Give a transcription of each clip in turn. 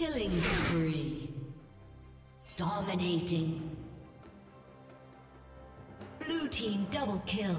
Killing spree. Dominating. Blue team double kill.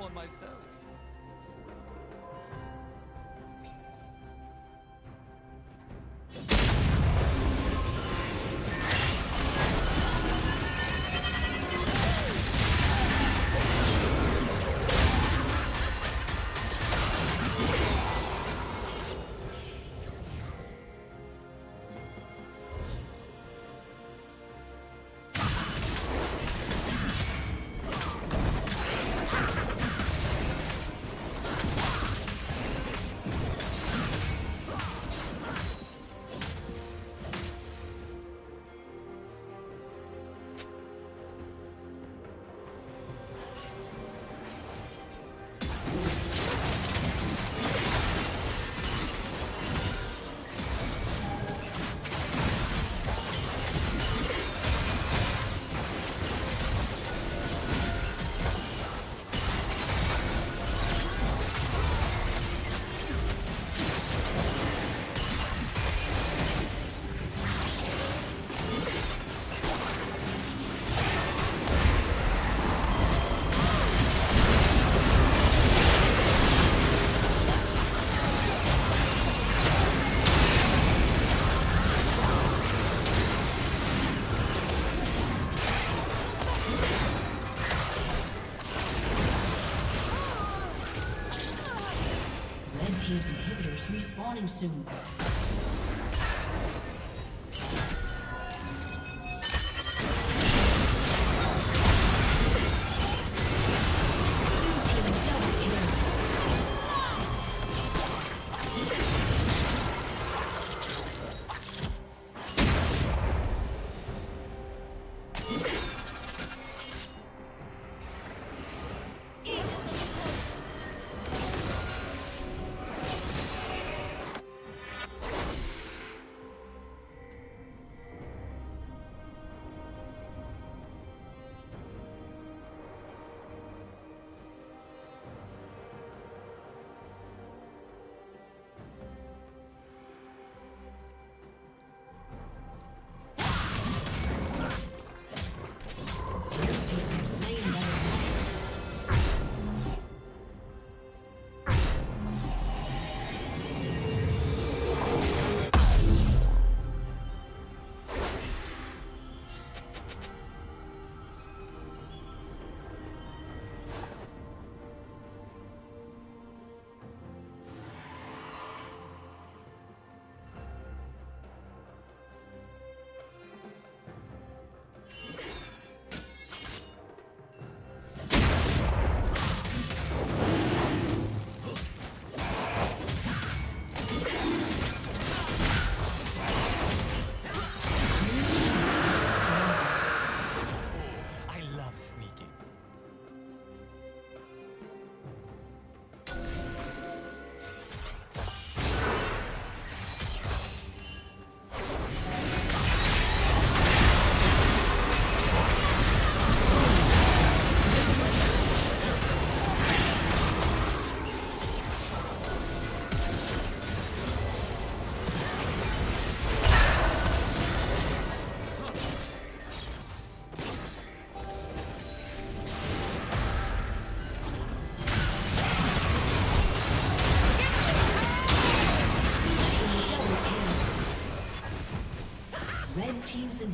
On myself. soon.